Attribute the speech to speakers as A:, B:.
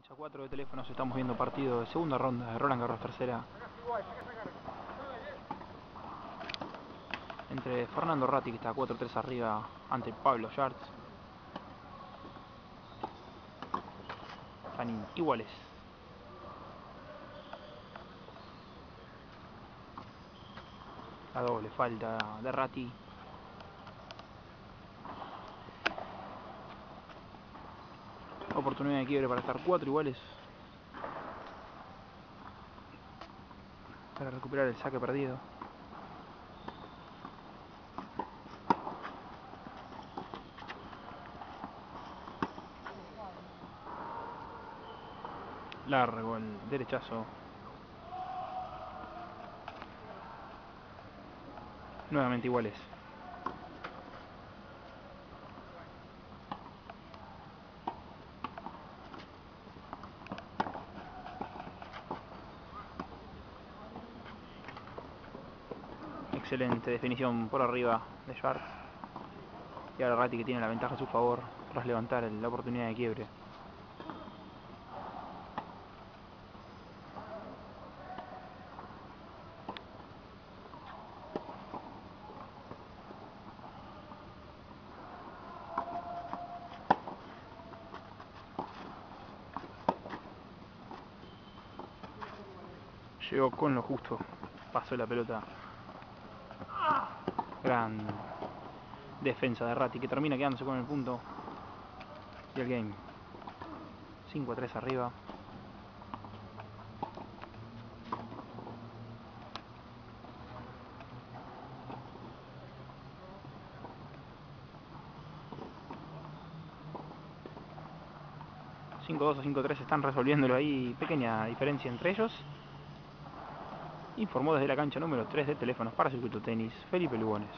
A: Cancha. 4 de teléfonos estamos viendo partido de segunda ronda de Roland Garros tercera. Entre Fernando Ratti que está 4-3 arriba ante Pablo Yards están iguales. La doble falta de Ratti Oportunidad de quiebre para estar cuatro iguales. Para recuperar el saque perdido. Largo el derechazo. Nuevamente iguales. Excelente definición por arriba de Sharp. Y ahora Ratti que tiene la ventaja a su favor tras levantar la oportunidad de quiebre. Llegó con lo justo, pasó la pelota Gran defensa de Ratti que termina quedándose con el punto. Y el game. 5 a 3 arriba. ...5-2 o 5-3 están resolviéndolo ahí... ...pequeña diferencia entre ellos informó desde la cancha número 3 de teléfonos para circuito tenis Felipe Lugones.